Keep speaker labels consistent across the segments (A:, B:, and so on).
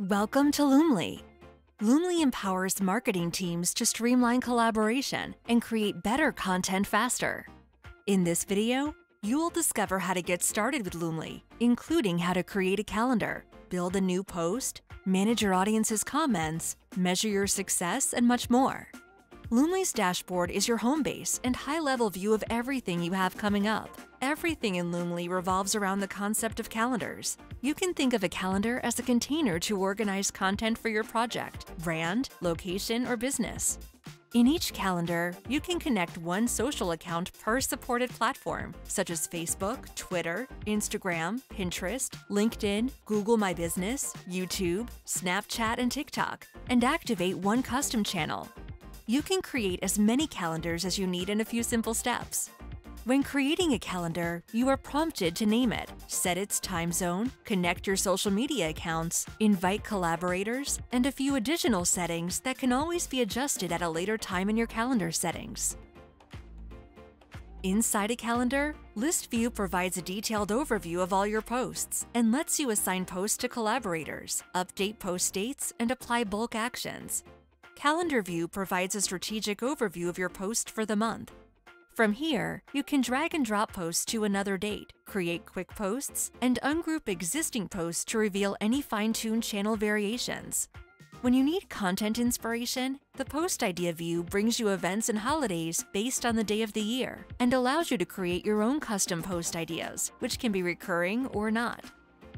A: Welcome to Loomly. Loomly empowers marketing teams to streamline collaboration and create better content faster. In this video, you will discover how to get started with Loomly, including how to create a calendar, build a new post, manage your audience's comments, measure your success, and much more. Loomly's dashboard is your home base and high level view of everything you have coming up. Everything in Loomly revolves around the concept of calendars. You can think of a calendar as a container to organize content for your project, brand, location, or business. In each calendar, you can connect one social account per supported platform, such as Facebook, Twitter, Instagram, Pinterest, LinkedIn, Google My Business, YouTube, Snapchat, and TikTok, and activate one custom channel. You can create as many calendars as you need in a few simple steps. When creating a calendar, you are prompted to name it, set its time zone, connect your social media accounts, invite collaborators, and a few additional settings that can always be adjusted at a later time in your calendar settings. Inside a calendar, List View provides a detailed overview of all your posts and lets you assign posts to collaborators, update post dates, and apply bulk actions. Calendar View provides a strategic overview of your post for the month. From here, you can drag and drop posts to another date, create quick posts, and ungroup existing posts to reveal any fine-tuned channel variations. When you need content inspiration, the Post Idea view brings you events and holidays based on the day of the year and allows you to create your own custom post ideas, which can be recurring or not.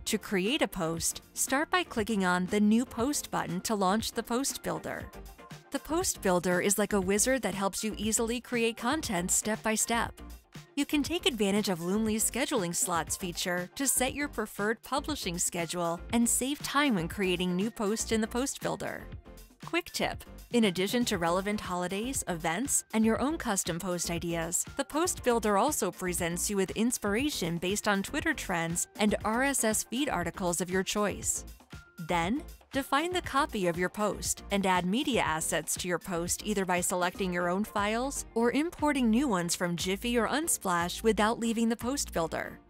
A: To create a post, start by clicking on the New Post button to launch the Post Builder. The Post Builder is like a wizard that helps you easily create content step by step. You can take advantage of Loomly's scheduling slots feature to set your preferred publishing schedule and save time when creating new posts in the Post Builder. Quick tip in addition to relevant holidays, events, and your own custom post ideas, the Post Builder also presents you with inspiration based on Twitter trends and RSS feed articles of your choice. Then, define the copy of your post and add media assets to your post either by selecting your own files or importing new ones from Giphy or Unsplash without leaving the Post Builder.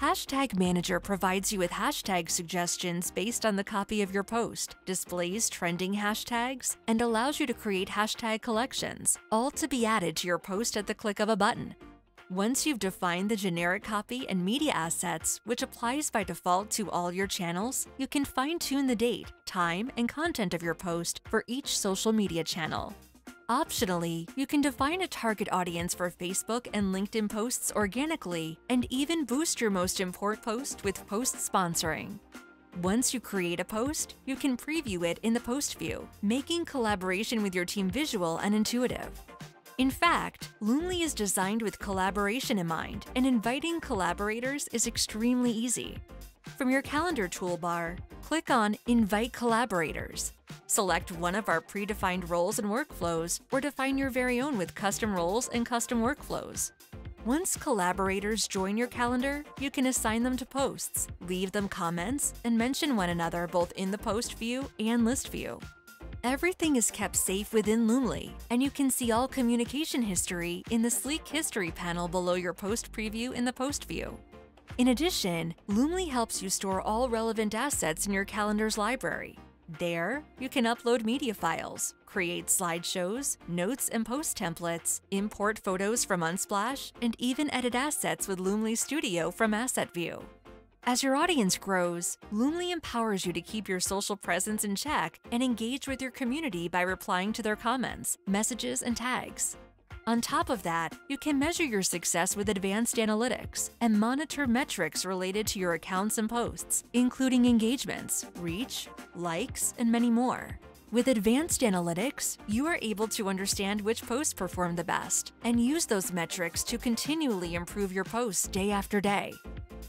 A: Hashtag Manager provides you with hashtag suggestions based on the copy of your post, displays trending hashtags, and allows you to create hashtag collections, all to be added to your post at the click of a button. Once you've defined the generic copy and media assets, which applies by default to all your channels, you can fine-tune the date, time, and content of your post for each social media channel. Optionally, you can define a target audience for Facebook and LinkedIn posts organically and even boost your most important post with post sponsoring. Once you create a post, you can preview it in the post view, making collaboration with your team visual and intuitive. In fact, Loomly is designed with collaboration in mind, and inviting collaborators is extremely easy. From your calendar toolbar, click on Invite Collaborators. Select one of our predefined roles and workflows, or define your very own with custom roles and custom workflows. Once collaborators join your calendar, you can assign them to posts, leave them comments, and mention one another both in the post view and list view. Everything is kept safe within Loomly, and you can see all communication history in the sleek history panel below your post preview in the post view. In addition, Loomly helps you store all relevant assets in your calendar's library, there, you can upload media files, create slideshows, notes and post templates, import photos from Unsplash, and even edit assets with Loomly Studio from Asset View. As your audience grows, Loomly empowers you to keep your social presence in check and engage with your community by replying to their comments, messages, and tags. On top of that, you can measure your success with advanced analytics and monitor metrics related to your accounts and posts, including engagements, reach, likes, and many more. With advanced analytics, you are able to understand which posts perform the best and use those metrics to continually improve your posts day after day.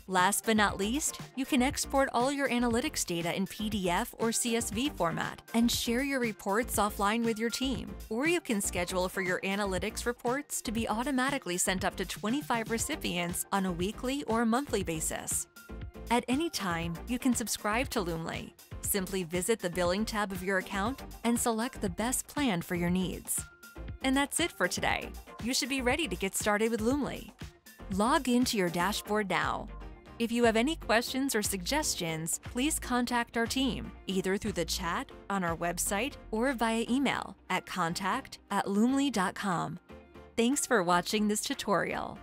A: Last but not least, you can export all your analytics data in PDF or CSV format and share your reports offline with your team. Or you can schedule for your analytics reports to be automatically sent up to 25 recipients on a weekly or monthly basis. At any time, you can subscribe to Loomly. Simply visit the Billing tab of your account and select the best plan for your needs. And that's it for today. You should be ready to get started with Loomly. Log into your dashboard now If you have any questions or suggestions, please contact our team either through the chat on our website or via email at contact at loomly.com. Thanks for watching this tutorial.